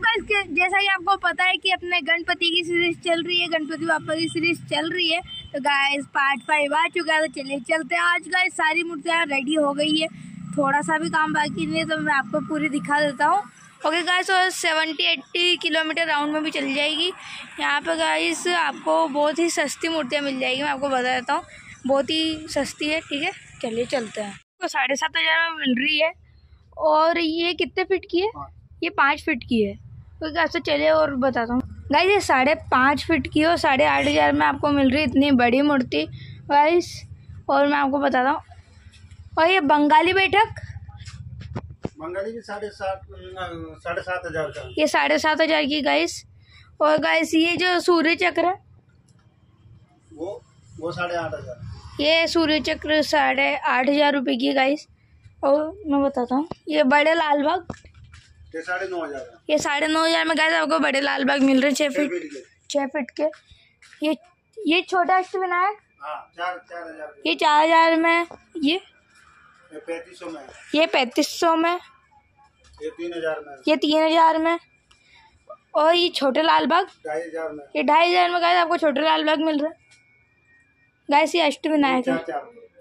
Guys जैसा कि आपको पता है कि अपने गणपति की सीरीज़ चल रही है गणपति बापा की सीरीज़ चल रही है। तो गाइस पार्ट फाइव आ चुका है तो चलिए चलते हैं। आज गाइस सारी मूर्तियाँ रेडी हो गई है। थोड़ा सा भी काम बाकी नहीं है तो मैं आपको पूरी दिखा देता हूँ। ओके गाइस और सेवेंटी एट्टी किलोमीटर राउंड में भी चल जाएगी। यहाँ पे गाइस आपको बहुत ही सस्ती मूर्तियाँ मिल जाएगी मैं आपको बता देता हूँ। बहुत ही सस्ती है ठीक है? चलिए चलते हैं। तो साढ़े सात हज़ार में मिल रही है। और ये कितने फिट की है? ये पाँच फिट की है। तो कैसे चलिए और बताता हूँ। गाइस ये साढ़े पाँच फिट की और साढ़े आठ हज़ार में आपको मिल रही इतनी बड़ी मूर्ति। गाइस और मैं आपको बताता हूँ। और ये बंगाली बैठक? बंगाली की साढ़े सात साढ़े सात हज़ार का ये साढ़े सात हज़ार की गाइस और गाइस ये जो सूर्य चक्र है? वो वो साढ़े आठ हज़ार। ये सूर्य चक्र साढ़े आठ हज़ार रुपये की गाइस और मैं बताता हूँ। ये बड़े लाल बाग? ये साढ़े नौ हज़ार ये साढ़े नौ हज़ार में गाइस आपको बड़े लाल बाग मिल रहे हैं छः छह फीट फीट के। छः फीट के। ये ये छोटा अष्टविनायक हाँ? चार चार ये चार हज़ार में ये? पैंतीस सौ में ये पैंतीस सौ में? ये तीन हज़ार में ये तीन हज़ार में? और ये छोटे लाल बाग? ढाई हज़ार में। ये ढाई हज़ार में गाइस आपको छोटे लाल बाग मिल रहा है। गाइस ये अष्टविनायक है।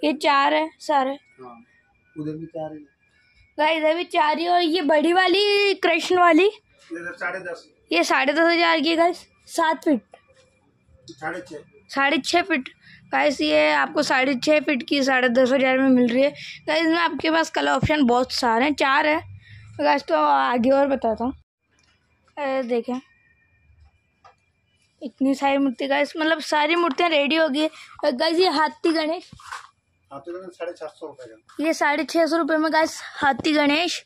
ये चार है सारे। हाँ उधर भी चार है। गाइस अभी चार ही और ये बड़ी वाली कृष्ण वाली। ये तो साढ़े दस ये साढ़े दस हज़ार की है गाइस। सात फीट। साढ़े छः साढ़े छः फीट। गाइस ये आपको साढ़े छः फीट की साढ़े दस हज़ार में मिल रही है। गाइस में आपके पास कलर ऑप्शन बहुत सारे हैं चार है। गाइस तो आगे और बताता हूँ। देखें। इतनी सारी मूर्ति गाइस मतलब सारी मूर्तियाँ रेडी हो गई है। और गाइस ये हाथी गणेश। साढ़े सौ रुपये ये साढ़े छः सौ रुपये में गाइस हाथी गणेश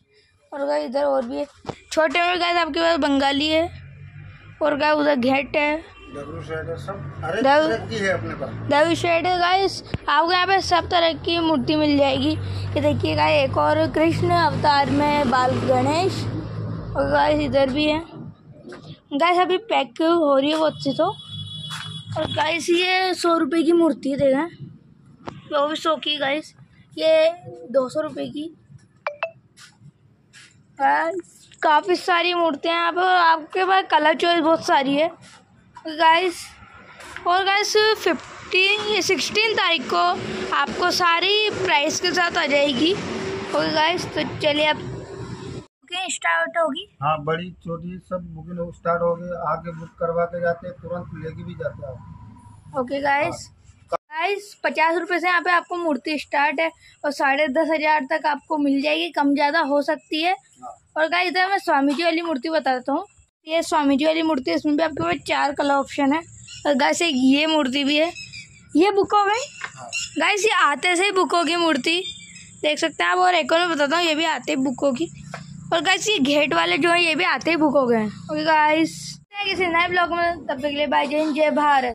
और गाइस इधर और भी है। छोटे में गाइस आपके पास बंगाली है और गाइस उधर घेट है। डब्लू शेड सब। अरे डब- तरह की अपने पास। देवी शेड है गाइस आपको यहाँ पे सब तरह की मूर्ति मिल जाएगी। ये देखिए गाइस एक और कृष्ण अवतार में बाल गणेश और गाइस इधर भी है। गाइस अभी पैक हो रही है बहुत अच्छी तो। और गाइस ये सौ रुपये की मूर्ति है देखें। भी सौ की गाइस ये दो सौ रुपये की. काफ़ी सारी मूर्तियाँ हैं। आप आपके पास कलर चॉइस बहुत सारी है। गाइस और गाइस फिफ्टीन सिक्सटीन तारीख को आपको सारी प्राइस के साथ आ जाएगी। ओके गाइस तो चलिए अब बुकिंग स्टार्ट होगी। हाँ बड़ी छोटी सब बुकिंग स्टार्ट होगी आगे बुक करवा के जाते हैं तुरंत लेके भी जाते हैं ओके गाइस गाइस पचास रुपये से यहाँ पे आपको मूर्ति स्टार्ट है और साढ़े दस हज़ार तक आपको मिल जाएगी कम ज़्यादा हो सकती है। हाँ। और गाइस इधर मैं स्वामी जी वाली मूर्ति बताता हूँ। ये स्वामी जी वाली मूर्ति है, इसमें भी आपके पास चार कलर ऑप्शन है। और गाइस एक ये मूर्ति भी है। ये बुक हो गई? हाँ। गाइस ये आते से ही बुक होगी मूर्ति। देख सकते हैं आप और एक और मैं बताता हूँ ये भी आते ही बुक होगी। और गाइस ये घेट वाले जो है ये भी आते ही बुक हो गए हैं। ओके गाइस किसी नए ब्लॉग में तब तक के लिए बाय जय हिंद, जय भारत।